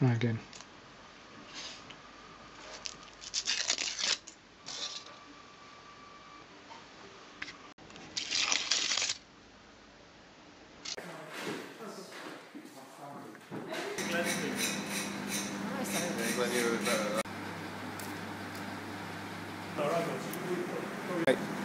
Try again. Right.